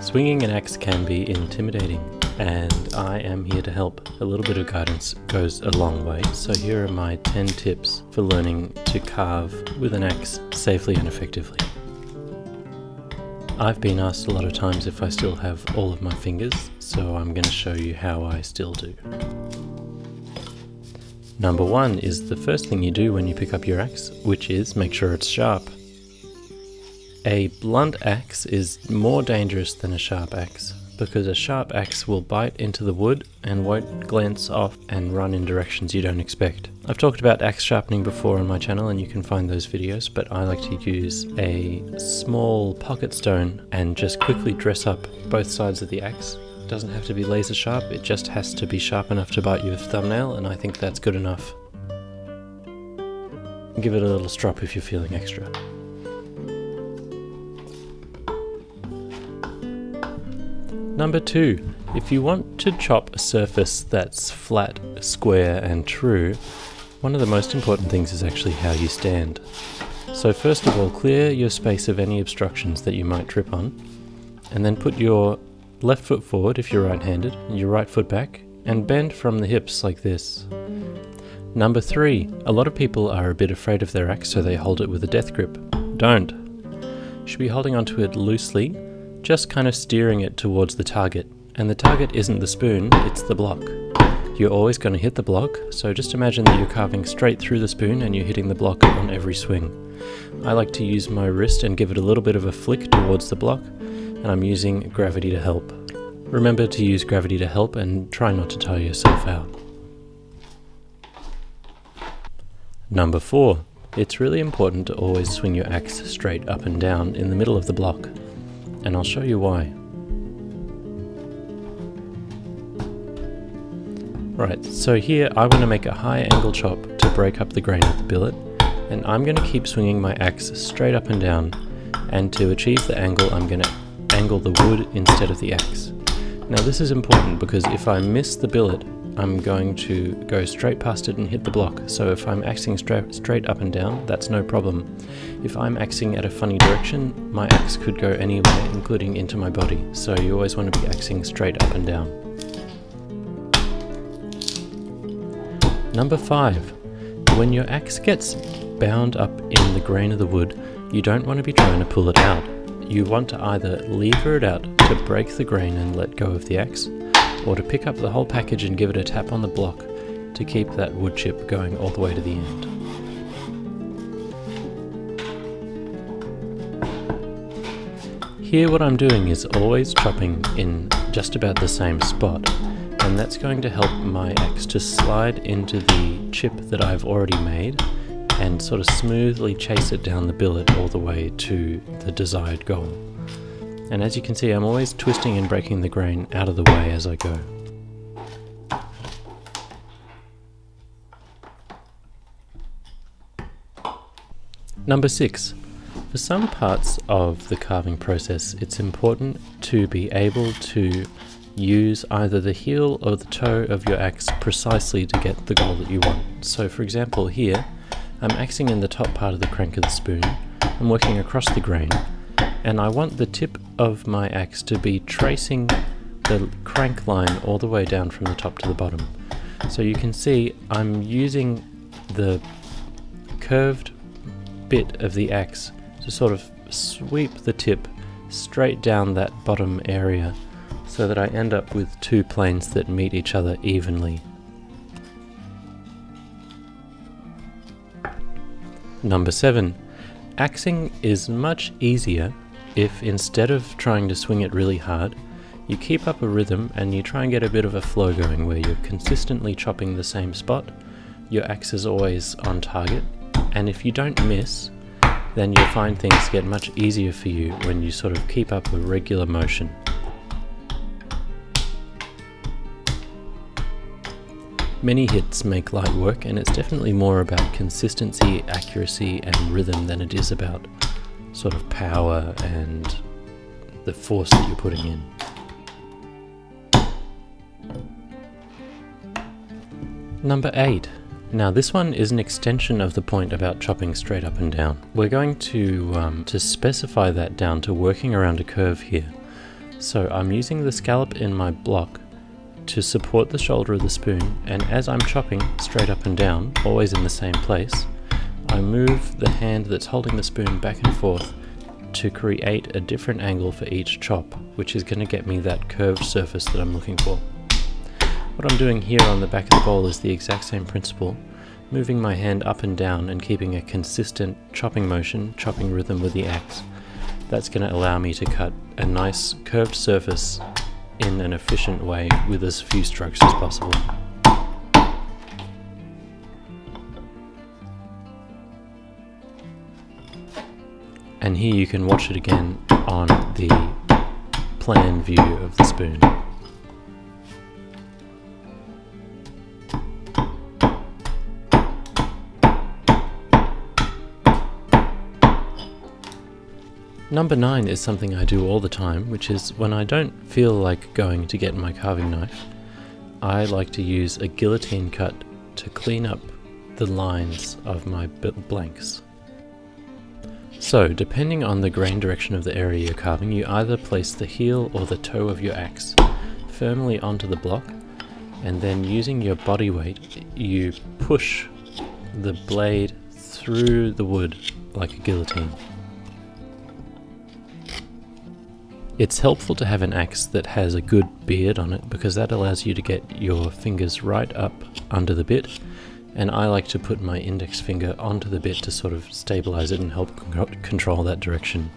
Swinging an axe can be intimidating, and I am here to help. A little bit of guidance goes a long way, so here are my 10 tips for learning to carve with an axe safely and effectively. I've been asked a lot of times if I still have all of my fingers, so I'm going to show you how I still do. Number one is the first thing you do when you pick up your axe, which is make sure it's sharp. A blunt axe is more dangerous than a sharp axe because a sharp axe will bite into the wood and won't glance off and run in directions you don't expect. I've talked about axe sharpening before on my channel and you can find those videos, but I like to use a small pocket stone and just quickly dress up both sides of the axe. It doesn't have to be laser sharp, it just has to be sharp enough to bite your thumbnail and I think that's good enough. Give it a little strop if you're feeling extra. Number two, if you want to chop a surface that's flat, square and true, one of the most important things is actually how you stand. So first of all, clear your space of any obstructions that you might trip on, and then put your left foot forward if you're right-handed, your right foot back, and bend from the hips like this. Number three, a lot of people are a bit afraid of their axe so they hold it with a death grip. Don't. You should be holding onto it loosely just kind of steering it towards the target. And the target isn't the spoon, it's the block. You're always going to hit the block, so just imagine that you're carving straight through the spoon and you're hitting the block on every swing. I like to use my wrist and give it a little bit of a flick towards the block, and I'm using gravity to help. Remember to use gravity to help and try not to tire yourself out. Number 4. It's really important to always swing your axe straight up and down in the middle of the block and I'll show you why. Right, so here I want to make a high angle chop to break up the grain of the billet, and I'm going to keep swinging my axe straight up and down, and to achieve the angle I'm going to angle the wood instead of the axe. Now this is important because if I miss the billet, I'm going to go straight past it and hit the block. So if I'm axing stra straight up and down, that's no problem. If I'm axing at a funny direction, my axe could go anywhere, including into my body. So you always want to be axing straight up and down. Number 5. When your axe gets bound up in the grain of the wood, you don't want to be trying to pull it out. You want to either lever it out to break the grain and let go of the axe, or to pick up the whole package and give it a tap on the block to keep that wood chip going all the way to the end. Here what I'm doing is always chopping in just about the same spot and that's going to help my axe to slide into the chip that I've already made and sort of smoothly chase it down the billet all the way to the desired goal. And as you can see, I'm always twisting and breaking the grain out of the way as I go. Number 6. For some parts of the carving process, it's important to be able to use either the heel or the toe of your axe precisely to get the goal that you want. So for example here, I'm axing in the top part of the crank of the spoon, I'm working across the grain, and I want the tip of my axe to be tracing the crank line all the way down from the top to the bottom. So you can see I'm using the curved bit of the axe to sort of sweep the tip straight down that bottom area so that I end up with two planes that meet each other evenly. Number 7. Axing is much easier if instead of trying to swing it really hard, you keep up a rhythm and you try and get a bit of a flow going where you're consistently chopping the same spot, your axe is always on target, and if you don't miss, then you'll find things get much easier for you when you sort of keep up a regular motion. Many hits make light work and it's definitely more about consistency, accuracy and rhythm than it is about sort of power and the force that you're putting in. Number 8. Now this one is an extension of the point about chopping straight up and down. We're going to, um, to specify that down to working around a curve here. So I'm using the scallop in my block to support the shoulder of the spoon and as I'm chopping straight up and down, always in the same place, I move the hand that's holding the spoon back and forth to create a different angle for each chop, which is going to get me that curved surface that I'm looking for. What I'm doing here on the back of the bowl is the exact same principle, moving my hand up and down and keeping a consistent chopping motion, chopping rhythm with the axe. That's going to allow me to cut a nice curved surface in an efficient way with as few strokes as possible. And here you can watch it again on the plan view of the spoon. Number 9 is something I do all the time, which is when I don't feel like going to get my carving knife, I like to use a guillotine cut to clean up the lines of my blanks. So, depending on the grain direction of the area you're carving, you either place the heel or the toe of your axe firmly onto the block, and then using your body weight, you push the blade through the wood like a guillotine. It's helpful to have an axe that has a good beard on it because that allows you to get your fingers right up under the bit and I like to put my index finger onto the bit to sort of stabilize it and help control that direction.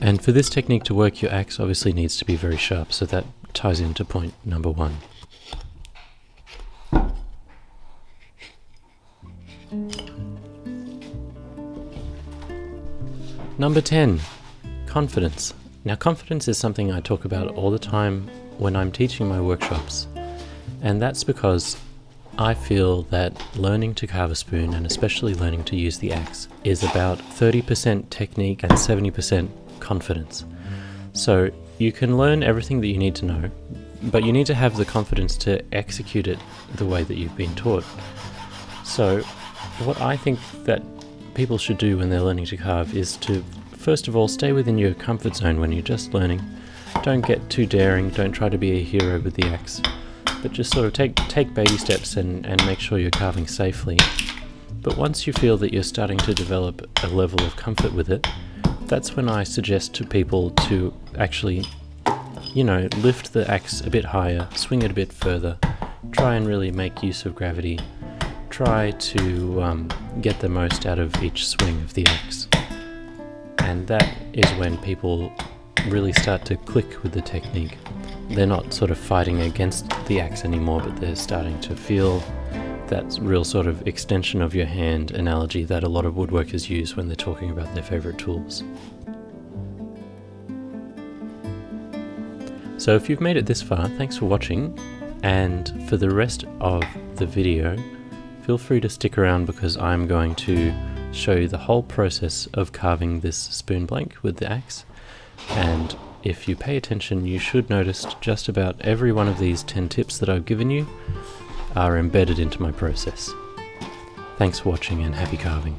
And for this technique to work your axe obviously needs to be very sharp so that ties into point number one. Number 10, confidence. Now, confidence is something I talk about all the time when I'm teaching my workshops, and that's because I feel that learning to carve a spoon, and especially learning to use the axe, is about 30% technique and 70% confidence. So, you can learn everything that you need to know, but you need to have the confidence to execute it the way that you've been taught. So, what I think that people should do when they're learning to carve is to, first of all, stay within your comfort zone when you're just learning. Don't get too daring, don't try to be a hero with the axe, but just sort of take, take baby steps and, and make sure you're carving safely. But once you feel that you're starting to develop a level of comfort with it, that's when I suggest to people to actually, you know, lift the axe a bit higher, swing it a bit further, try and really make use of gravity try to um, get the most out of each swing of the axe. And that is when people really start to click with the technique. They're not sort of fighting against the axe anymore, but they're starting to feel that real sort of extension of your hand analogy that a lot of woodworkers use when they're talking about their favorite tools. So if you've made it this far, thanks for watching, and for the rest of the video, feel free to stick around because I'm going to show you the whole process of carving this spoon blank with the axe and if you pay attention you should notice just about every one of these 10 tips that I've given you are embedded into my process. Thanks for watching and happy carving.